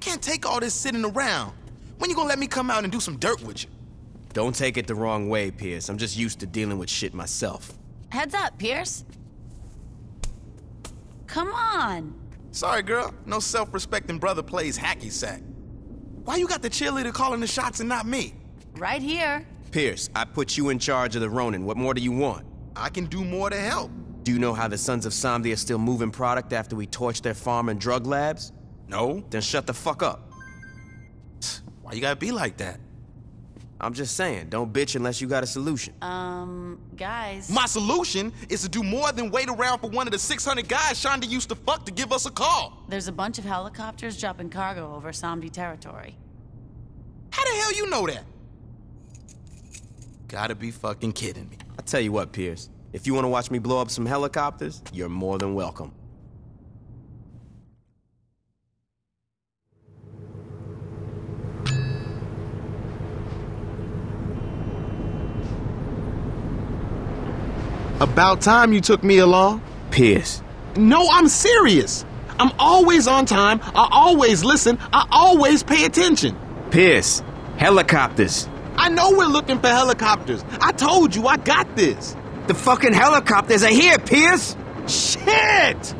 can't take all this sitting around. When you gonna let me come out and do some dirt with you? Don't take it the wrong way, Pierce. I'm just used to dealing with shit myself. Heads up, Pierce. Come on. Sorry, girl. No self-respecting brother plays hacky sack. Why you got the cheerleader calling the shots and not me? Right here. Pierce, I put you in charge of the Ronin. What more do you want? I can do more to help. Do you know how the Sons of Samedi are still moving product after we torched their farm and drug labs? No? Then shut the fuck up. Why you gotta be like that? I'm just saying, don't bitch unless you got a solution. Um, guys. My solution is to do more than wait around for one of the 600 guys Shaundi used to fuck to give us a call. There's a bunch of helicopters dropping cargo over Samedi territory. How the hell you know that? Gotta be fucking kidding me. I tell you what, Pierce. If you want to watch me blow up some helicopters, you're more than welcome. About time you took me along. Pierce. No, I'm serious. I'm always on time. I always listen. I always pay attention. Pierce. Helicopters. I know we're looking for helicopters. I told you I got this. The fucking helicopters are here, Pierce! Shit!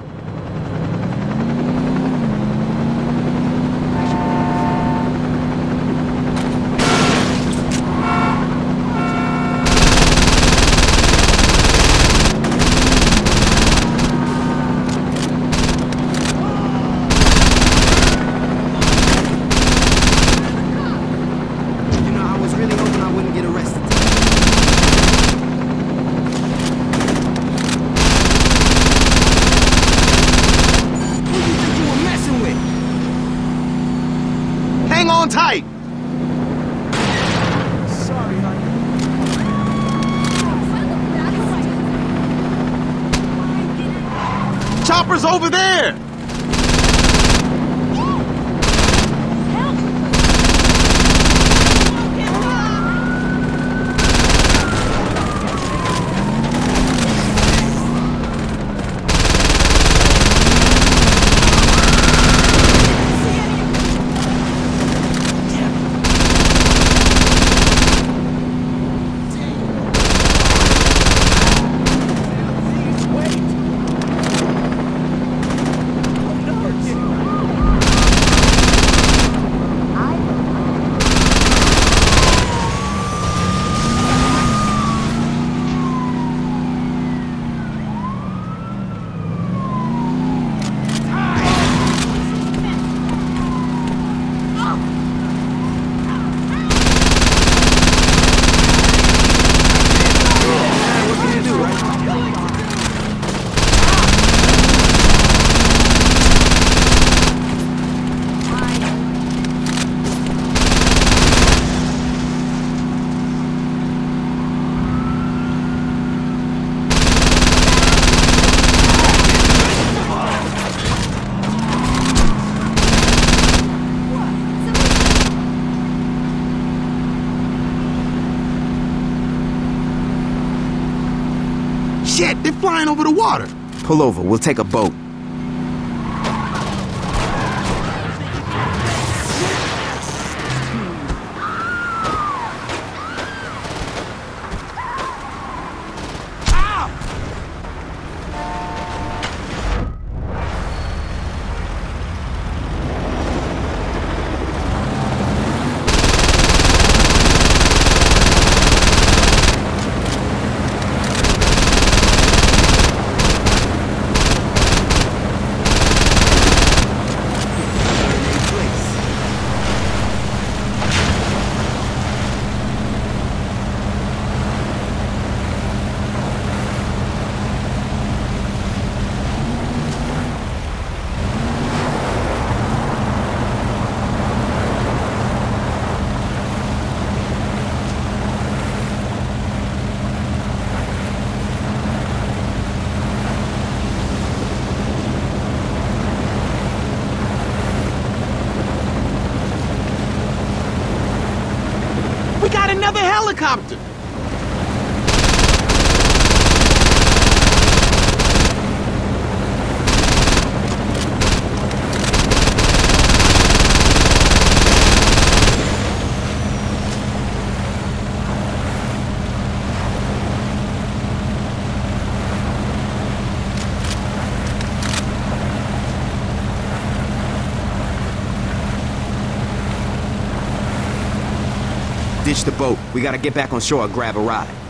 You know, I was really hoping I wouldn't get arrested. Who you think you were messing with? Hang on tight. Sorry, honey. Chopper's over there. Shit, they're flying over the water. Pull over, we'll take a boat. We got another helicopter. Ditch the boat. We gotta get back on shore and grab a ride.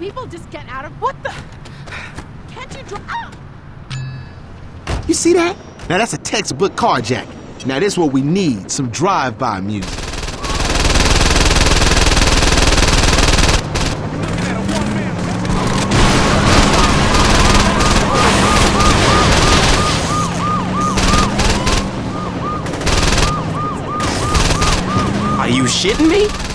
You people just get out of what the? Can't you drive? Ah! You see that? Now that's a textbook carjack. Now this what we need, some drive-by music. Are you shitting me?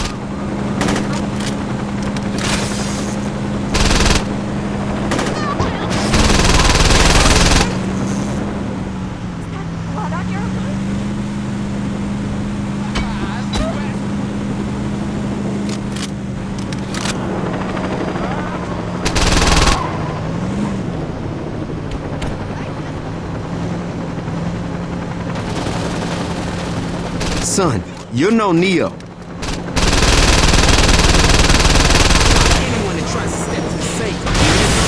Son, you're no Neo. Anyone that tries to step to the safe. Blood on your head!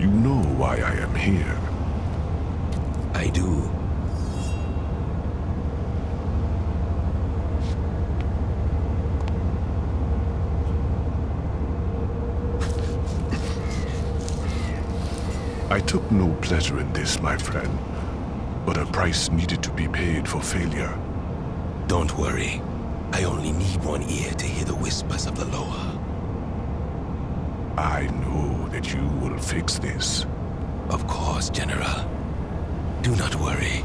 You know why I am here. I do. I took no pleasure in this, my friend. But a price needed to be paid for failure. Don't worry. I only need one ear to hear the whispers of the Loa. I know that you will fix this. Of course, General. Do not worry.